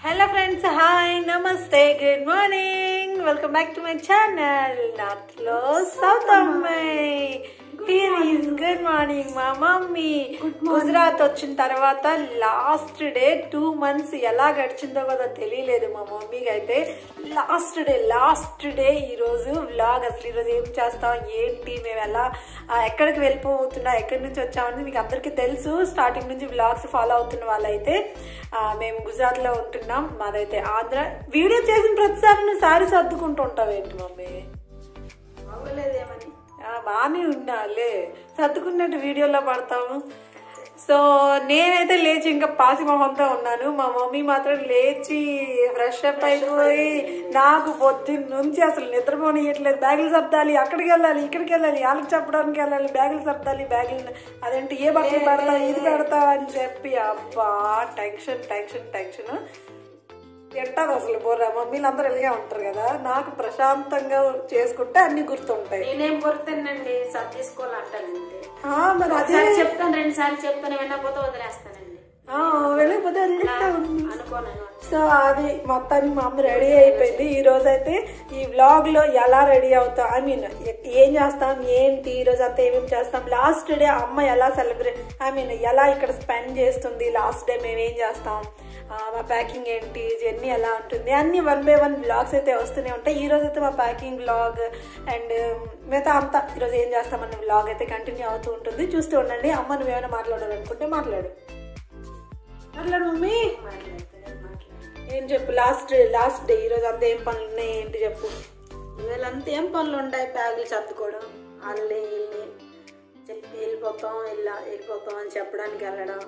Hello friends hi నమస్తే good morning welcome back to my channel నార్త్లో south అమ్మాయి good morning మా mummy. Gujarat వచ్చిన తర్వాత లాస్ట్ డే టూ మంత్స్ ఎలా గడిచిందో కూడా తెలియలేదు మా మమ్మీకి అయితే లాస్ట్ డే లాస్ట్ డే ఈరోజు వ్లాగ్ అసలు ఈరోజు ఏం చేస్తాం ఏంటి మేము ఎలా ఎక్కడికి వెళ్ళిపోతున్నా ఎక్కడి నుంచి వచ్చామని మీకు అందరికీ తెలుసు. స్టార్టింగ్ నుంచి వ్లాగ్స్ ఫాలో అవుతున్న వాళ్ళైతే ఆ, మేము గుజరాత్లో ఉంటున్నాం. మాదైతే ఆంధ్ర. వీడియో చేసిన ప్రతిసారి నువ్వు సారీ సర్దుకుంటూ ఉంటావు ఏంటి మమ్మీ? అవ్వలేదేమని ఆ, బాగానే ఉన్నాలే సర్దుకున్నట్టు వీడియోలో పడతాము. సో నేనైతే లేచి ఇంకా పాసి మొహంతో ఉన్నాను. మా మమ్మీ మాత్రం లేచి ఫ్రెష్ అప్ అయిపోయి నాకు పొద్దున్న నుంచి అసలు నిద్రపోనియట్లేదు బ్యాగులు సర్దాలి అక్కడికి వెళ్ళాలి ఇక్కడికి వెళ్ళాలి వాళ్ళకి చెప్పడానికి వెళ్ళాలి బ్యాగులు సర్దాలి బ్యాగులు అదేంటి ఏ బట్టలు పెడతావు ఇది పెడతావు అని చెప్పి అబ్బా టెన్షన్ టెన్షన్ టెన్షన్. తింటారు అసలు? బోర్రా మమ్మీలు అందరూ ఇలాగే ఉంటారు కదా. నాకు ప్రశాంతంగా చేసుకుంటే అన్ని గుర్తుంటాయి. నేనేం కొడుతానండి సర్దేసుకోవాలంటానండి ఆ, మరి అదే. చెప్తాను రెండు సార్లు చెప్తాను వినకపోతే వదిలేస్తానండి. వెళ్ళకపోతే. అనుకోను సో అది మొత్తానికి మా అమ్మ రెడీ అయిపోయింది. ఈ రోజు అయితే ఈ వ్లాగ్లో ఎలా రెడీ అవుతాం ఐ మీన్ ఏం చేస్తాం ఏంటి ఈ రోజు అంతా ఏమేమి చేస్తాం లాస్ట్ డే అమ్మ ఎలా సెలబ్రేట్ ఐ మీన్ ఎలా ఇక్కడ స్పెండ్ చేస్తుంది లాస్ట్ డే మేము ఏం చేస్తాం మా ప్యాకింగ్ ఏంటి జర్నీ ఎలా ఉంటుంది? అన్ని వన్ బై వన్ బ్లాగ్స్ అయితే వస్తూనే ఉంటాయి. ఈరోజు అయితే మా ప్యాకింగ్ బ్లాగ్ అండ్ మిగతా అంతా ఈరోజు ఏం చేస్తామన్న బ్లాగ్ అయితే కంటిన్యూ అవుతూ ఉంటుంది. చూస్తూ ఉండండి. అమ్మ నువ్వు ఏమైనా మాట్లాడాలనుకుంటే మాట్లాడు. మాట్లాడు మమ్మీ. ఏం చెప్పు? లాస్ట్ లాస్ట్ డే ఈరోజు అంతా ఏం పనులు ఉన్నాయి? ఏంటి చెప్పు? వీళ్ళంతా ఏం పనులు ఉంటాయి? బ్యాగులు సర్దుకోవడం అల్లే వెళ్ళి చెప్పి వెళ్ళిపోతాం వెళ్ళా వెళ్ళిపోతాం అని చెప్పడానికి వెళ్ళడం.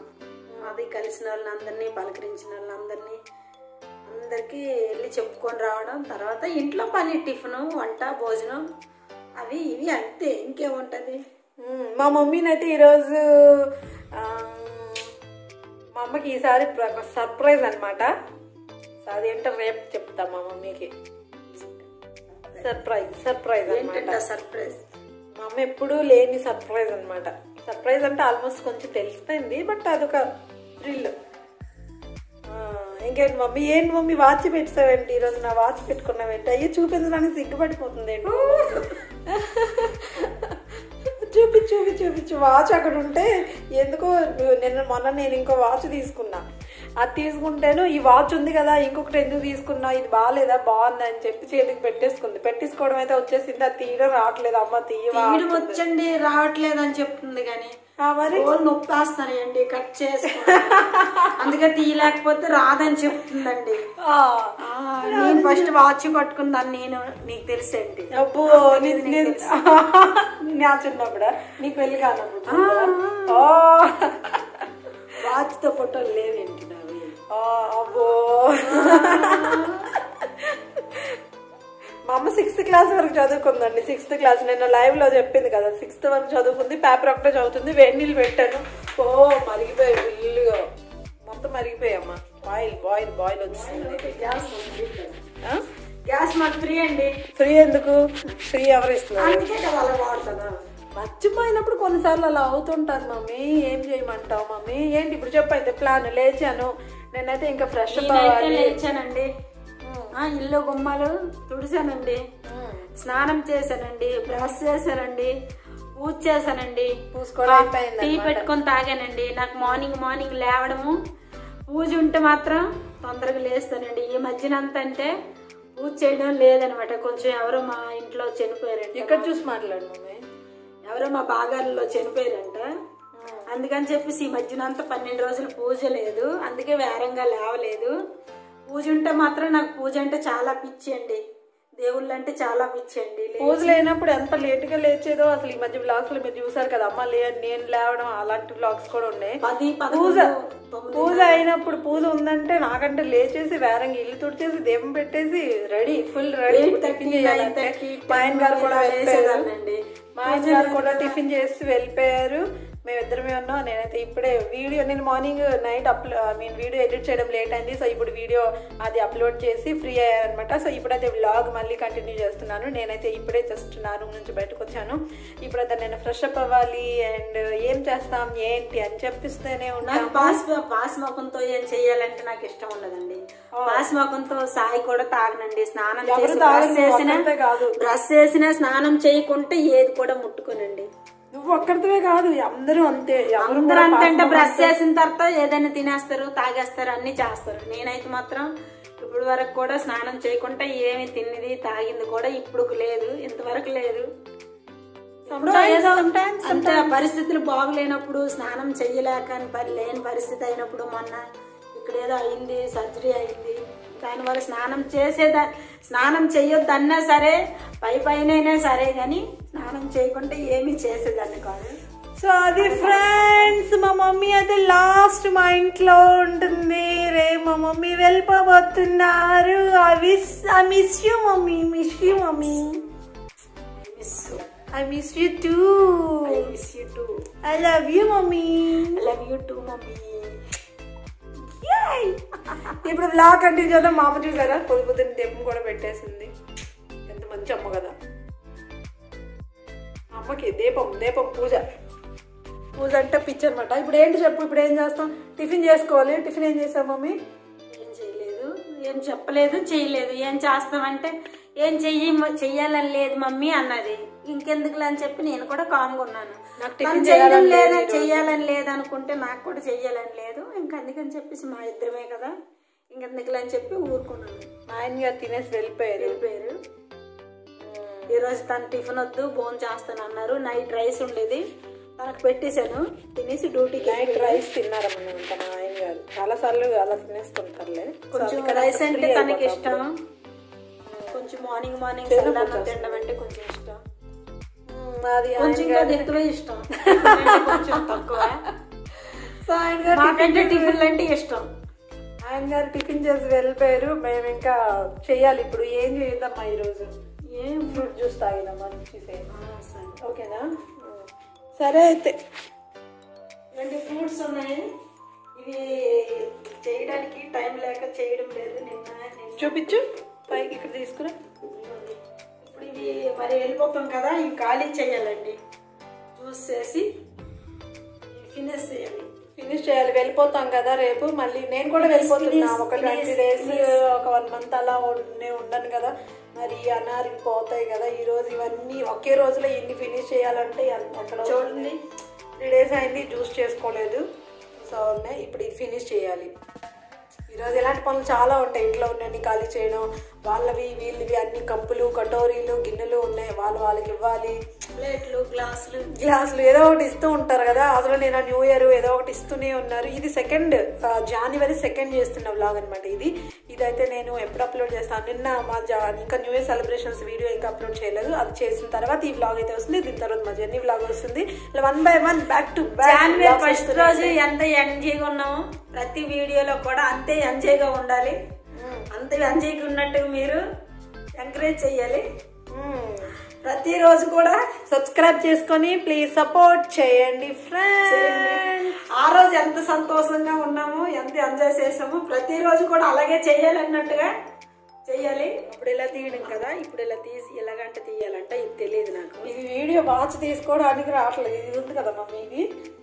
అది కలిసిన వాళ్ళందరినీ పలకరించిన వాళ్ళందరినీ అందరికీ వెళ్ళి చెప్పుకొని రావడం తర్వాత ఇంట్లో పని టిఫిన్ వంట భోజనం అవి ఇవి అంతే ఇంకేముంటుంది. మా మమ్మీని అయితే ఈరోజు మా అమ్మకి ఈసారి సర్ప్రైజ్ అనమాట అదేంటో రేపు చెప్తా మా మమ్మీకి. సర్ప్రైజ్ సర్ప్రైజ్ అనమాట సర్ప్రైజ్? మా అమ్మ ఎప్పుడూ లేని సర్ప్రైజ్ అనమాట సర్ప్రైజ్ అంటే ఆల్మోస్ట్ కొంచెం తెలిసిపోయింది బట్ అదొక డ్రిల్ ఇంకేంటి మమ్మీ? ఏంటి మమ్మీ? వాచ్ పెట్టావేంటి ఈరోజు నా వాచ్ పెట్టుకున్నావేంటి? అయ్యో చూపించడానికి సిగ్గుపడిపోతుంది ఏంటి? చూపి చూపి చూపించు. వాచ్ అక్కడ ఉంటే ఎందుకో నిన్న మొన్న నేను ఇంకో వాచ్ తీసుకున్నా. అది తీసుకుంటేను ఈ వాచ్ ఉంది కదా ఇంకొకటి ఎందుకు తీసుకున్నా? ఇది బాగాలేదా? బాగుంది? అని చెప్పి చేతికి పెట్టేసుకుంది. పెట్టేసుకోవడం అయితే వచ్చేసింది. అది తీయడం రావట్లేదు. అమ్మ తీయడం వచ్చండి రావట్లేదు అని చెప్తుంది కానీ. మరి నొప్పేస్తానండి కట్ చేసుకో అందుకే తీయలేకపోతే రాదని చెప్తుందండి. నేను ఫస్ట్ వాచ్ పట్టుకున్నాను నేను నీకు తెలుసండి. అబ్బో నీ- చిన్నప్పుడా నీకు పెళ్ళి కానప్పుడు ఓ, వాచ్తో ఫోటోలు లేవేంటి ఆ, అబ్బో. మా అమ్మ సిక్స్త్ క్లాస్ వరకు చదువుకుందండి. సిక్స్త్ క్లాస్ నేను లైవ్లో చెప్పింది కదా. సిక్స్త్ వరకు చదువుకుంది పేపర్ ఒకటే చదువుతుంది వేడి నీళ్ళు పెట్టాను. ఓ మరిగిపోయాయి ఫుల్గా మొత్తం మరిగిపోయామ్మా బాయిల్ బాయిల్ బాయిల్ వచ్చింది గ్యాస్ గ్యాస్ మాకు ఫ్రీ అండి. ఫ్రీ ఎందుకు? ఫ్రీ ఎవరు ఇస్తున్నారు? మర్చిపోయినప్పుడు కొన్నిసార్లు అలా అవుతుంటారు మమ్మీ. ఏం చేయమంటావు మమ్మీ? ఏంటి ఇప్పుడు చెప్పైతే ప్లాన్ లేచాను. నేనైతే ఇంకా ఫ్రెష్ అప్ అవ్వాలి లేచానండి. ఇల్లు గుమ్మాలు తుడిచానండి. స్నానం చేశానండి బ్రష్ చేశానండి పూజ చేశానండి. టీ పెట్టుకొని తాగానండి. నాకు మార్నింగ్ మార్నింగ్ లేవడము పూజ ఉంటే మాత్రం తొందరగా లేస్తానండి. ఈ మధ్యన అంత అంటే పూజ చేయడం లేదనమాట కొంచెం ఎవరో మా ఇంట్లో చనిపోయారండి ఇక్కడ చూసి మాట్లాడు ఎవరో మా బాగారులో చనిపోయారంట. అందుకని చెప్పేసి ఈ మధ్యన అంతా పన్నెండు రోజులు పూజ లేదు. అందుకే వేరంగా లేవలేదు. పూజ ఉంటే మాత్రం నాకు పూజ అంటే చాలా పిచ్చి అండి. దేవుళ్ళు అంటే చాలా పిచ్చి అండి. పూజ లేనప్పుడు ఎంత లేట్గా లేచేదో అసలు ఈ మధ్య బ్లాగ్స్లో మీరు చూసారు కదా అమ్మ లే నేను లేవడం అలాంటి బ్లాగ్స్ కూడా ఉన్నాయి. పూజ పూజ అయినప్పుడు పూజ ఉందంటే నాకంటే లేచేసి వేరంగా ఇల్లు తుడిచేసి దీపం పెట్టేసి రెడీ ఫుల్ రెడీ. మా ఆయన గారు కూడా వెళ్ళిపోయారు. మా ఆయన గారు కూడా టిఫిన్ చేసి వెళ్ళిపోయారు. మేమిద్దరమే ఉన్నాం. నేనైతే ఇప్పుడే వీడియో నేను మార్నింగ్ నైట్ అప్లో ఐ మీన్ వీడియో ఎడిట్ చేయడం లేట్ అయింది. సో ఇప్పుడు వీడియో అది అప్లోడ్ చేసి ఫ్రీ అయ్యారనమాట. సో ఇప్పుడైతే వ్లాగ్ మళ్ళీ కంటిన్యూ చేస్తున్నాను. నేనైతే ఇప్పుడే జస్ట్ నా రూమ్ నుంచి బయటకు వచ్చాను. ఇప్పుడైతే నేను ఫ్రెష్ అప్ అవ్వాలి అండ్ ఏం చేస్తాం ఏంటి అని చెప్పిస్తూనే నాకు ఉంటాను పాస్ పాస్ ముఖంతో ఏం చెయ్యాలంటే నాకు ఇష్టం ఉండదండి. పాస్ ముఖంతో సాయి కూడా తాగనండి. స్నానం చేసి బ్రష్ చేసినా. బ్రష్ చేసినా స్నానం చేయకుంటే ఏది కూడా ముట్టుకోనండి. నువ్వు ఒక్కరితోనే కాదు అందరూ అంతే. అందరూ అంతే అంటే బ్రష్ చేసిన తర్వాత ఏదైనా తినేస్తారు తాగేస్తారు అన్ని చేస్తారు. నేనైతే మాత్రం ఇప్పుడు వరకు కూడా స్నానం చేయకుండా ఏమి తిన్నది తాగింది కూడా ఇప్పుడు లేదు ఇంతవరకు లేదు. అంత పరిస్థితులు బాగులేనప్పుడు స్నానం చెయ్యలేక లేని పరిస్థితి అయినప్పుడు మొన్న ఇక్కడ ఏదో అయింది సర్జరీ అయింది. దానివల్ల స్నానం చేసేదా స్నానం చెయ్యొద్దన్నా సరే పై పైన సరే కానీ స్నానం చేయకుంటే ఏమీ చేసేదాన్ని కాదు. సో అది ఫ్రెండ్స్ మా మమ్మీ అయితే లాస్ట్ మా ఇంట్లో ఉంటుంది. రే మా mummy వెళ్ళిపోబోతున్నారు. I miss I miss you mummy. Miss you mummy. Miss I miss you too I miss you too I love you mummy. I love you too mummy. ఇప్పుడు blog continue చేద్దాం. మా అమ్మ చూసారా? పొద్దు పొద్దున్న దెబ్బ కూడా పెట్టేసింది. ఎంత మంచి అమ్మ కదా. అమ్మకి దీపం దీపం పూజ. పూజ అంటే పిచ్చి అనమాట ఇప్పుడు ఏంటి చెప్పు? ఇప్పుడు ఏం చేస్తాం? టిఫిన్ చేసుకోవాలి. టిఫిన్ ఏం చేసాం మమ్మీ? ఏం చేయలేదు. ఏం చెప్పలేదు చేయలేదు. ఏం చేస్తామంటే ఏం చెయ్యి చెయ్యాలని లేదు మమ్మీ అన్నది. ఇంకెందుకులే అని చెప్పి నేను కూడా కామ్గా ఉన్నాను. నాకు చేయడం చేయాలని లేదు ఈరోజు. చెయ్యాలని లేదనుకుంటే నాకు కూడా చెయ్యాలని లేదు. ఇంక అందుకని చెప్పేసి మా ఇద్దరమే కదా ఇంకెందుకులే అని చెప్పి ఊరుకున్నాను. మా ఆయన గారు తినేసి వెళ్ళిపోయారు. వెళ్ళిపోయారు. ఈ రోజు తను టిఫిన్ వద్దు భోజనం చేస్తాను అన్నారు. నైట్ రైస్ ఉండేది. తనకు పెట్టేశాను. తినేసి డ్యూటీకి నైట్ రైస్ తిన్నారన్నమాట మా ఆయన గారు. చాలా సార్లు అలా తినేస్తుంటారులే. కొంచెం రైస్ అంటే తనకి ఇష్టం. కొంచెం మార్నింగ్ మార్నింగ్ తినడం అంటే కొంచెం ఇష్టం. మాది కొంచెం ఎక్కువే ఇష్టం. కొంచెం తక్కువ. సో ఆయన గారు టిఫిన్లు అంటే ఇష్టం. ఆయన గారు టిఫిన్ చేసి వెళ్ళిపోయారు. మేము ఇంకా చెయ్యాలి ఇప్పుడు. ఏం చేద్దామా ఈరోజు? ఏం? ఫ్రూట్ జ్యూస్ తాగిదాం మంచి. ఓకేనా? సరే అయితే. రెండు ఫ్రూట్స్ ఉన్నాయి. ఇవి చేయడానికి టైం లేక చేయడం లేదు. నిన్న చూపించు. పైకి ఇక్కడ తీసుకురా. ఇప్పుడు ఇవి మరి వెళ్ళిపోతాం కదా ఇవి ఖాళీ చేయాలండి. జ్యూస్ చేసి ఫినిష్ చేయాలి. ఫినిష్ చేయాలి. వెళ్ళిపోతాం కదా రేపు. మళ్ళీ నేను కూడా వెళ్ళిపోతున్నా. ఒక ట్వంటీ డేస్ ఒక వన్ మంత్ అలా ఉండే ఉండను కదా. మరి అనారికి పోతాయి కదా ఈ రోజు ఇవన్నీ ఒకే రోజులో ఇన్ని ఫినిష్ చేయాలంటే ఎక్కడ చూడండి. త్రీ డేస్ అయింది జ్యూస్ చేసుకోలేదు. సో ఉన్నాయి. ఇప్పుడు ఇది ఫినిష్ చేయాలి. ఈరోజు ఇలాంటి పనులు చాలా ఉంటాయి. ఇంట్లో ఉన్నన్ని ఖాళీ చేయడం వాళ్ళవి వీళ్ళవి అన్ని కప్పులు కటోరీలు గిన్నెలు ఉన్నాయి. వాళ్ళు వాళ్ళకి ఇవ్వాలి. ప్లేట్లు గ్లాసులు. గ్లాసులు ఏదో ఒకటి ఇస్తూ ఉంటారు కదా. అసలు నేను న్యూ ఇయర్ ఏదో ఒకటి ఇస్తూనే ఉన్నారు. ఇది సెకండ్ జనవరి సెకండ్ చేస్తున్న వ్లాగ్ అనమాట ఇది. ఇదైతే నేను ఎప్పుడు అప్లోడ్ చేస్తాను. నిన్న మా జా ఇంకా న్యూ ఇయర్ సెలబ్రేషన్స్ వీడియో ఇంకా అప్లోడ్ చేయలేదు. అది చేసిన తర్వాత ఈ వ్లాగ్ అయితే వస్తుంది. దీని తర్వాత మా జర్నీ వ్లాగ్ వస్తుంది. ఇలా one by one back to January back first రోజు ఎంత ఎంజాయ్గా ఉన్నామో ప్రతి వీడియోలో కూడా అంతే ఎంజాయ్గా ఉండాలి. అంతే ఎంజాయ్గా ఉన్నట్టుగా మీరు ఎంకరేజ్ చేయాలి ప్రతిరోజు కూడా సబ్స్క్రైబ్ చేసుకొని ప్లీజ్ సపోర్ట్ చేయండి ఫ్రెండ్స్ ఆ రోజు ఎంత సంతోషంగా ఉన్నామో ఎంత ఎంజాయ్ చేసామో ప్రతిరోజు కూడా అలాగే చేయాలన్నట్టుగా చెయ్యాలి. ఇప్పుడు ఇలా తీయడం కదా ఇప్పుడు ఇలా తీసి ఎలాగంటే తీయాలంటే ఇది తెలియదు నాకు. ఇది వీడియో వాచ్ తీసుకోవడానికి రావట్లేదు. ఇది ఉంది కదా మమ్మీ ఇది.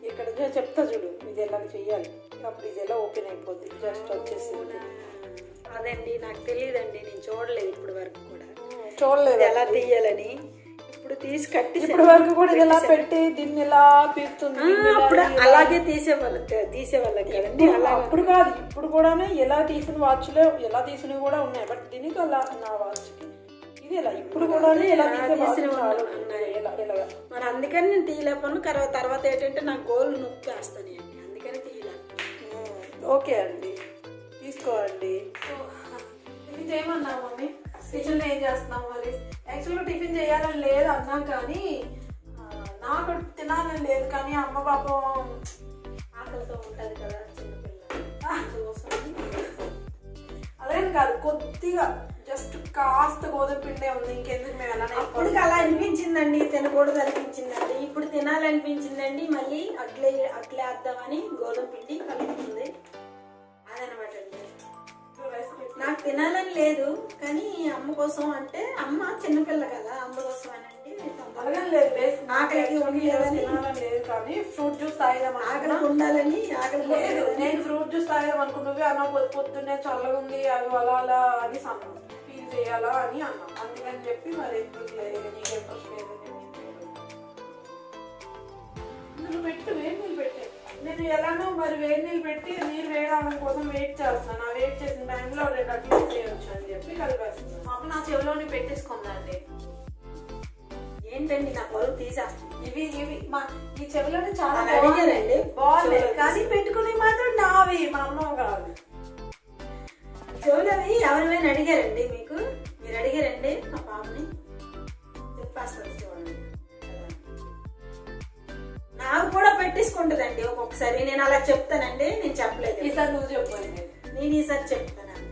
ఇక్కడ చెప్తా చూడు. ఇది ఎలా చెయ్యాలి అప్పుడు ఇది ఎలా ఓపెన్ అయిపోద్ది? జస్ట్ వచ్చేసింది. అదండి నాకు తెలియదండి నేను చూడలేదు ఇప్పుడు వరకు కూడా. చూడలేదు ఎలా తీయాలని? ఇప్పుడు తీసి కట్టి ఇప్పుడు వరకు కూడా ఇది ఎలా పెట్టి దీన్ని ఎలా పీకుతుంది అప్పుడు అలాగే తీసేవాళ్ళం తీసేవాళ్ళం కదండి అలా అప్పుడు కాదు ఇప్పుడు కూడానే ఎలా తీసిన వాచ్లో ఎలా తీసినవి కూడా ఉన్నాయి. బట్ దీనికి అలా నా వాచ్కి ఇది ఎలా? ఇప్పుడు కూడానే ఎలా తీసే watch చాలా ఉన్నాయి. ఎలా ఎలాగా? మరి అందుకని నేను తీయలేకపోను తర్వాత తర్వాత ఏంటంటే నా గోల్ నొప్పి వేస్తాను అండి అందుకని తీయలేను ఓకే అండి. తీసుకోండి. టిఫిన్ చేయమన్నావు మమ్మీ? ఏం చేస్తున్నావు మరి? యాక్చువల్గా టిఫిన్ చేయాలని లేదు అన్నాం కానీ నాకు తినాలని లేదు కానీ అమ్మ పాపం ఆకలితో ఉంటుంది కదా అదేం కాదు కొద్దిగా జస్ట్ కాస్త గోధుమ పిండే ఉంది ఇంకెందుకు మేము ఎలా అప్పుడు అలా అనిపించిందండి తినకూడదు అనిపించిందండి. ఇప్పుడు తినాలనిపించిందండి మళ్ళీ అట్లే అట్లే వేద్దామని గోధుమ పిండి కలుపుతుంది తినాలని లేదు కానీ అమ్మ కోసం అంటే అమ్మ చిన్నపిల్ల కదా అమ్మ కోసం అనండి. అలాగని లేదు బేస్ ఆకలికి ఉండలేదని తినాలని లేదు కానీ ఫ్రూట్ జ్యూస్ తాగిదాం ఆకలి ఉండాలని ఆకలి లేదు నేను ఫ్రూట్ జ్యూస్ తాగిదాం అనుకున్నవి అన్న పొద్దు పొద్దున్నే చల్లగా ఉంది అవి అలా అలా అని అన్నాం. ఫీల్ చేయాలా అని అన్నాం. అందుకని చెప్పి మరి ఎందుకు లేదు నీకు ఇంట్రెస్ట్ లేదు పెట్టు వేడి నీళ్ళు పెట్టే నేను ఎలానో మరి వేడి నీళ్ళు పెట్టి నీరు వేయడం కోసం వెయిట్ చేస్తున్నాను. ఆ వెయిట్ చేసిన టైంలో రెండు అట్లు చేయొచ్చు అని చెప్పి కలిపేస్తున్నాను. మా అమ్మ నా చెవిలోని పెట్టేసుకుందండి. ఏంటండి నా పరువు తీసేస్తుంది? ఇవి ఇవి మా ఈ చెవిలోనే చాలా అడిగారండి. బాగున్నాయి చెవులు కానీ పెట్టుకుని మాత్రం నావి మా అమ్మ కాదు చెవులవి ఎవరివైనా అడిగారండి మీకు? మీరు అడిగారండి? మా పాపని చెప్పేస్తారు చూడండి. పెట్టేసుకుంటుందండి ఒక్కొక్కసారి. నేను అలా చెప్తానండి నేను చెప్పలేదు. ఈసారి నువ్వు చెప్పండి నేను ఈసారి చెప్తానండి.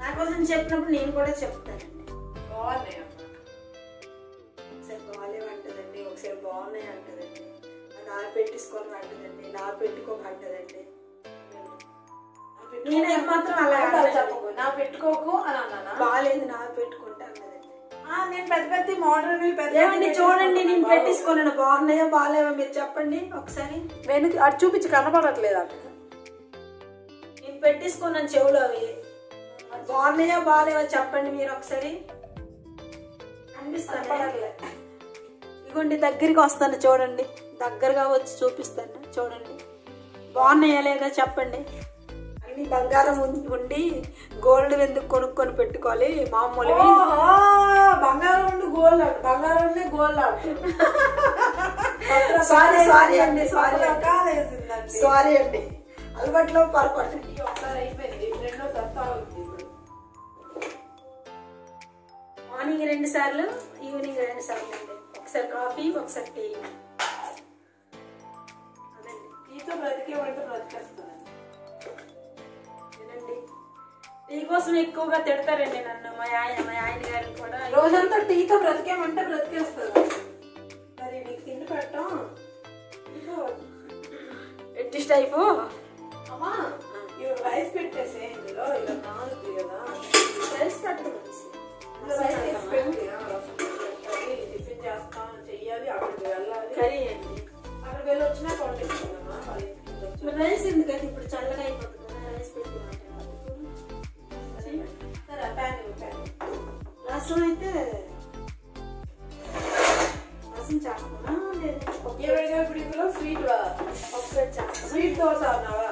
నా కోసం చెప్పినప్పుడు నేను కూడా చెప్తానండి. బాగున్నాయి. ఒకసారి బాగాలేవు అంటదండి ఒకసారి బాగున్నాయి అంటదండి. నా పెట్టేసుకొని అంటదండి నా పెట్టుకోక అంటదండి. నేనైతే మాత్రం అలా. చెప్పకు. నా పెట్టుకోకు అని బాగాలేదు నా ఆ, నేను పెద్ద పెద్ద మోడర్న్ ఏమండి చూడండి నేను పెట్టేసుకున్నాను బాగున్నాయో బాగాలేవో మీరు చెప్పండి ఒకసారి. వెనుక అటు చూపించి కనపడట్లేదు? అక్కడ నేను పెట్టేసుకున్నాను చెవులు అవి. బాగున్నాయో బాగాలేవో చెప్పండి మీరు ఒకసారి. అనిపిస్తాను. ఇగోండి దగ్గరికి వస్తాను చూడండి. దగ్గరగా వచ్చి చూపిస్తాను చూడండి. బాగున్నాయా లేదా చెప్పండి. అన్ని బంగారం ఉండి గోల్డ్ ఎందుకు కొనుక్కొని పెట్టుకోవాలి? మామూలు బంగారం ఉండి గోల్డ్ అంట. బంగారం ఉండి గోల్డ్ అంట. సారీ సారీ అండి సారీ సారీ అండి. అలవాట్లో పొరపాటు మార్నింగ్ రెండు సార్లు ఈవినింగ్ రెండు సార్లు అండి. ఒకసారి కాఫీ ఒకసారి టీ. అదండి. టీతో బ్రతికేమంటే బ్రతికేస్తానండి వినండి టీ కోసం ఎక్కువగా తిడతారండి నన్ను. మా ఆయన మా ఆయన గారిని కూడా. రోజంతా టీతో బ్రతికేమంటే బ్రతికేస్తుంది మరి నీకు తిండి పెట్టాం? ఇదిగో, ఎట్టి టైపు అమ్మా ఇవి రైస్ పెట్టేసే ఇందులో. ఇలా నాలుగు కదా. రైస్ పెట్టి. పెట్టాలి టిఫిన్ చేస్తాం చెయ్యాలి అక్కడికి వెళ్ళాలి. కర్రీ అండి. అక్కడికి వెళ్ళి వచ్చినా. మరి రైస్ ఎందుకంటే ఇప్పుడు చల్లగా అయిపోతుంది? రైస్ పెట్టుకున్నాను రసం అయితే రసం చేస్తానా ఇప్పుడు ఇందులో స్వీట్ చేస్తానా స్వీట్ దోశ అన్నావా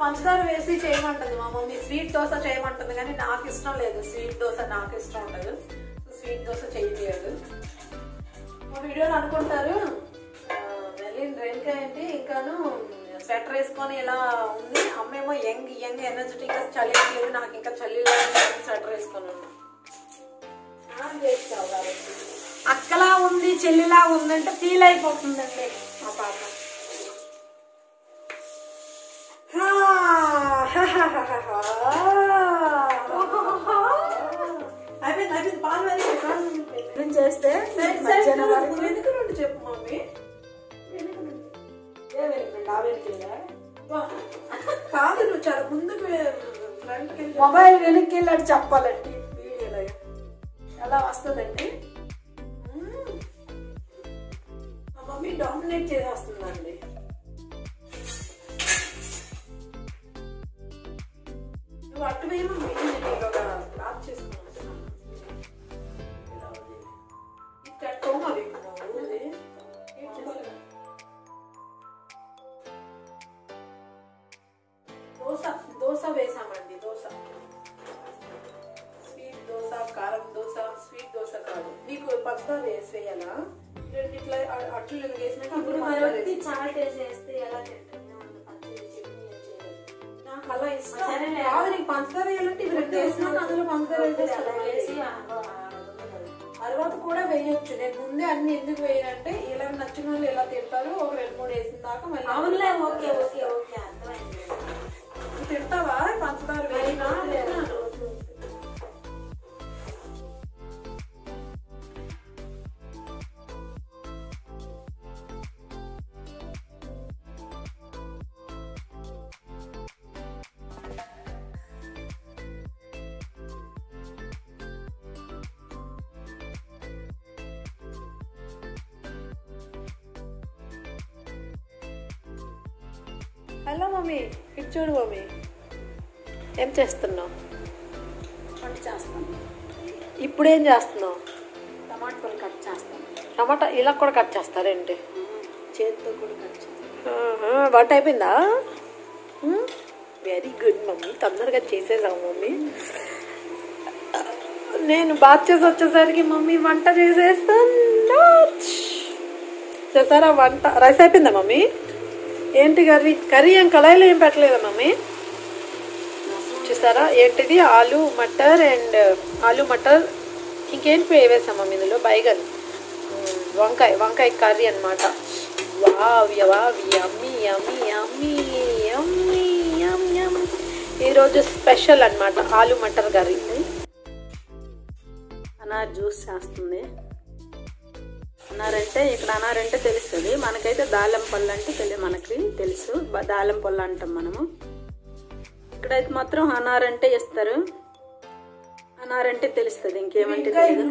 పంచదార వేసి చేయమంటుంది మా మమ్మీ స్వీట్ దోశ చేయమంటుంది కానీ నాకు ఇష్టం లేదు స్వీట్ దోశ నాకు ఇష్టం ఉండదు స్వీట్ దోశ చేయలేదు మా వీడియోలో అనుకుంటారు ఆ, మెలిన్ రేణుక ఏంటి ఇంకాను స్వెటర్ వేసుకొని ఇలా ఉంది. అమ్మేమో యంగ్ యంగ్ ఎనర్జెటిక్గా చలి లేదు నాకు ఇంకా చలి లేదు స్వెటర్ వేసుకొని ఉన్నా. అక్కలా ఉంది చెల్లిలా ఉందంటే ఫీల్ అయిపోతుందండి మా పాప. అయిపోయింది అయిపోయింది పాలు చేస్తే కాదు నువ్వు చాలా ముందుకు ఫ్రంట్కి మొబైల్ వెనక్కి వెళ్ళాడు చెప్పాలండి వీడియోలో. ఎలా వస్తుందండి. మా మమ్మీ డామినేట్ చేసేస్తుందండి. నువ్వు అటు వేయ మమ్మీ. పంచదార వేయాలంటే ఇవి రెండు వేసినాక అందులో పంచదార అలా వేసేస్తాను వేసి మళ్ళీ. ఆ- ఆ- ఆ- తర్వాత కూడా వేయొచ్చు. నేను ముందే అన్ని ఎందుకు వేయనంటే ఇలా నచ్చిన వాళ్ళు ఎలా తింటారు ఒక రెండు మూడు వేసిన దాకా మళ్ళీ అవునులే ఓకే ఓకే ఓకే అర్థమైంది. తింటావా? పంచదార వేసి హలో మమ్మీ ఇటు చూడు మమ్మీ. ఏం చేస్తున్నావు? వంట చేస్తాను. ఇప్పుడు చేస్తున్నావు? టమాటాలు కట్ చేస్తాను. టమాటా ఇలా కూడా కట్ చేస్తారేంటి చేతితో కూడా కట్ చేస్తాను. వంట అయిపోయిందా? వెరీ గుడ్ మమ్మీ తొందరగా చేసేసావు మమ్మీ. నేను బాత్ చేసి వచ్చేసరికి మమ్మీ వంట చేసేస్తాను. చేసారా వంట? రైస్ అయిపోయిందా మమ్మీ? ఏంటి కర్రీ? కర్రీ ఏం కళాయిలో ఏం పెట్టలేదా మమ్మీ? చూసారా? ఏంటిది? ఆలు మటర్ అండ్ ఆలు మటర్. ఇంకేం వేసాం మమ్మీ ఇందులో? బైగన్. వంకాయ వంకాయ కర్రీ అనమాట wow wow yummy yum yum. ఈరోజు స్పెషల్ అన్నమాట ఆలు మటర్ కర్రీ. అనా జ్యూస్ చేస్తుంది. అనారంటే ఇక్కడ అనారంటే తెలుస్తుంది. మనకైతే దాళం పళ్ళు అంటే తెలియ మనకి తెలుసు. దాళం పళ్ళు అంటాం మనము. ఇక్కడైతే మాత్రం అనారంటే ఇస్తారు అనారంటే తెలుస్తుంది. ఇంకేమంటే తెలియదు.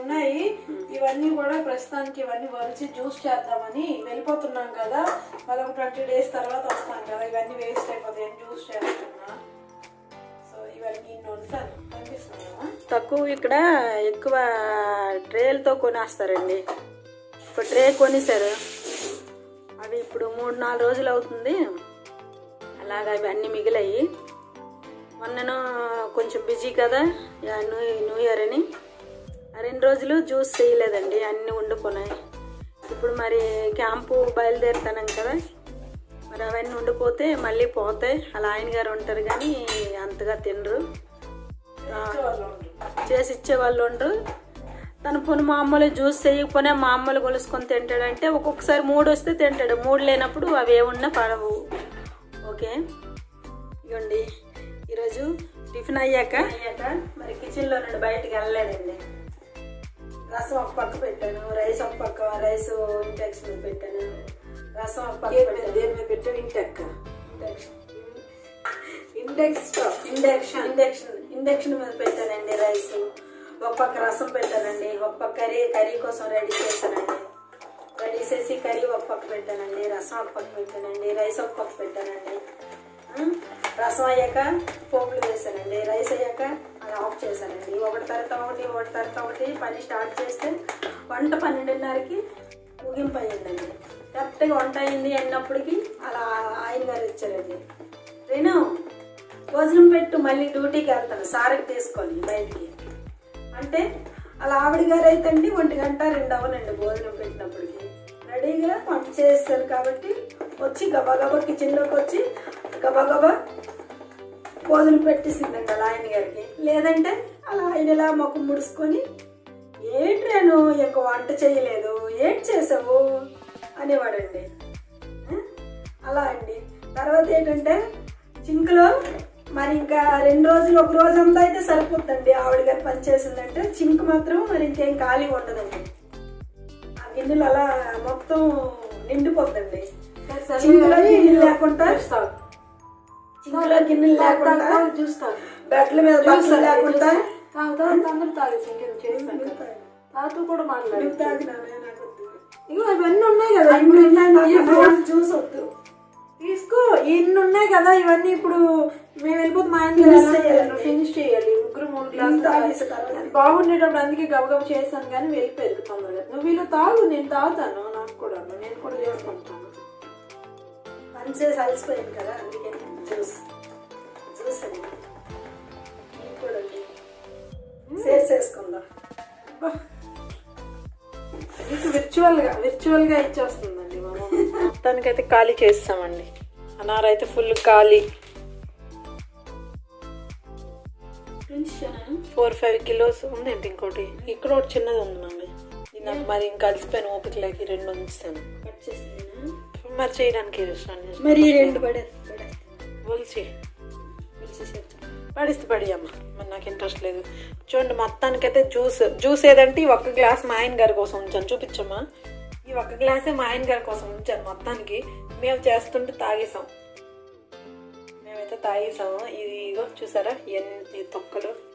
ఉన్నాయి. ఇవన్నీ కూడా ప్రస్తుతానికి ఇవన్నీ వలిచి జ్యూస్ చేద్దామని వెళ్ళిపోతున్నాం కదా. మళ్ళీ ఒక ట్వంటీ డేస్ తర్వాత వస్తాం కదా. ఇవన్నీ వేస్ట్ అయిపోతాయి. జ్యూస్ చేస్తున్నా తక్కువ ఇక్కడ ఎక్కువ ట్రేలతో కొనేస్తారండి. ఒక ట్రే కొనేసారు అవి ఇప్పుడు మూడు నాలుగు రోజులు అవుతుంది. అలాగా అవి అన్నీ మిగిలాయి. మొన్నను కొంచెం బిజీ కదా న్యూ న్యూ ఇయర్ అని. రెండు రోజులు జ్యూస్ చేయలేదండి అన్నీ వండుకున్నాయి. ఇప్పుడు మరి క్యాంపు బయలుదేరుతాను కదా. మరి అవన్నీ ఉండిపోతే మళ్ళీ పోతాయి. అలా ఆయన గారు ఉంటారు కానీ అంతగా తినరు. చేసి ఇచ్చే వాళ్ళు ఉండరు. తన పొని మామూలు జ్యూస్ చేయకపోయినా మామూలు కొలుసుకొని తింటాడంటే ఒక్కొక్కసారి మూడు వస్తే తింటాడు. మూడు లేనప్పుడు అవి ఏమున్నా పడవు. ఓకే? ఇవ్వండి ఈరోజు టిఫిన్ అయ్యాక అయ్యాక మరి కిచెన్లో నుండి బయటకు వెళ్ళలేదండి. రసం ఒక పక్క పెట్టాను రైస్ ఒక పక్క రైస్ ఇంటెక్స్ మీద పెట్టాను. రసం దేని మీద ఇంటెక్క induction index induction. Induction. Induction మీద పెట్టానండి రైస్. ఒక పక్క రసం పెట్టానండి. ఒక పక్క కర్రీ కర్రీ కోసం రెడీ చేశానండి. రెడీ చేసి కర్రీ ఒక పక్క పెట్టానండి. రసం ఒక పక్క పెట్టానండి. రైస్ ఒక పక్క పెట్టానండి రసం అయ్యాక పోపులు వేసానండి రైస్ అయ్యాక అది ఆఫ్ చేశానండి. ఒకటి తర్వాత ఒకటి ఒకటి తర్వాత ఒకటి పని స్టార్ట్ చేస్తే వంట పన్నెండున్నరకి ముగింపు అయ్యిందండి. కరెక్ట్గా వంట అయింది అన్నప్పటికీ అలా ఆయన గారు ఇచ్చారండి. రేణు భోజనం పెట్టు మళ్ళీ డ్యూటీకి వెళ్తాను. సారికి తీసుకొని బయటికి. అంటే అలా ఆవిడ గారు అయితే అండి ఒంటి గంట రెండు అవనండి భోజనం పెట్టినప్పటికి. రెడీగా వంట చేస్తారు కాబట్టి వచ్చి గబాగబా కిచెన్లోకి వచ్చి గబాగబా భోజనం పెట్టేసిందండి అలా ఆయన గారికి. లేదంటే అలా ఆయన ఇలా ముఖం ముడుచుకొని ఏంటి నేను ఇంక వంట చేయలేదు? ఏంటి చేసావు? అనేవాడండి? అలా అండి తర్వాత ఏంటంటే చింకులో మరి ఇంకా రెండు రోజులు ఒక రోజు అంతా అయితే సరిపోతుందండి ఆవిడ గారు పని చేసిందంటే చింక్ మాత్రం మరి ఇంకేం ఖాళీ ఉండదండి ఆ గిన్నెలు అలా మొత్తం నిండిపోతుందండి చింకులో గిన్నెలు లేకుండా చింకులో గిన్నెలు లేకుండా చూస్తాను బెడ్ల మీద బట్టలు లేకుండా అందరూ తాగేసి ఇంకేం చేస్తాను తాతూ కూడా మాట్లాడు జ్యూస్ వద్దు తీసుకో ఇన్ని ఉన్నాయి కదా ఇవన్నీ ఇప్పుడు మేము వెళ్ళిపోతే మా. ఫినిష్ చేయాలి. ముగ్గురు మూడు గ్లాసులు. అది బాగుండేటప్పుడు అందుకే గబగబ చేశాను కానీ వెళ్ళిపోయారు తొందరగా. నువ్వు వీళ్ళు తాగు నేను తాగుతాను. నాకు కూడా నేను కూడా చేసుకుంటాను. పని చేసి అలసిపోయాను కదా అందుకే జ్యూస్. జ్యూస్ అండి. కూడా. షేర్ చేసుకుందాం అబ్బా. నీకు విర్చువల్గా విర్చువల్గా ఇచ్చేస్తుందండి. మొత్తానికైతే ఖాళీ చేస్తామండి. అనార్ అయితే ఫుల్ ఖాళీ. ఫోర్ ఫైవ్ కిలోస్ ఉందండి ఇంకోటి. ఇక్కడ ఒకటి చిన్నది ఉందండి. నాకు మరి ఇంకా కలిసిపోయిన ఓపిక లేక ఈ రెండు చేసి మరి చేయడానికి. మరి రెండు పడే ఒలిచి పడిస్తే పడి అమ్మ. మరి నాకు ఇంట్రెస్ట్ లేదు. చూడండి మొత్తానికైతే జ్యూస్ జ్యూస్ ఏదంటే ఈ ఒక్క గ్లాస్ మా ఆయన గారి కోసం ఉంచాను. చూపించమ్మా. ఈ ఒక్క గ్లాసే మా ఆయన గారి కోసం ఉంచాను మొత్తానికి. మేము చేస్తుంటే తాగేసాం మేమైతే తాగేసాము ఇది ఇగో చూసారా? ఎన్ని తొక్కలు?